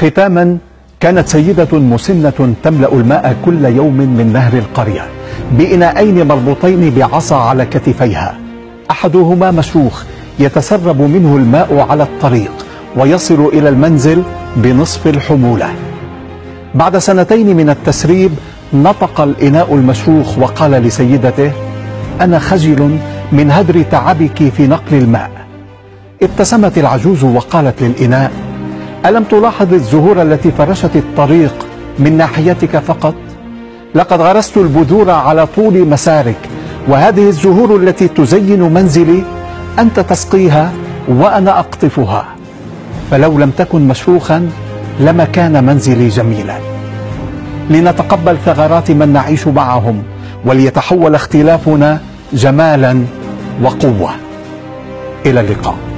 ختاما كانت سيدة مسنة تملأ الماء كل يوم من نهر القرية بإناءين مربوطين بعصا على كتفيها. أحدهما مشوخ يتسرب منه الماء على الطريق ويصل إلى المنزل بنصف الحمولة. بعد سنتين من التسريب نطق الإناء المشوخ وقال لسيدته أنا خجل من هدر تعبك في نقل الماء. ابتسمت العجوز وقالت للإناء ألم تلاحظ الزهور التي فرشت الطريق من ناحيتك فقط؟ لقد غرست البذور على طول مسارك وهذه الزهور التي تزين منزلي أنت تسقيها وأنا أقطفها. فلو لم تكن مشروخا لما كان منزلي جميلا. لنتقبل ثغرات من نعيش معهم وليتحول اختلافنا جمالا وقوة. إلى اللقاء.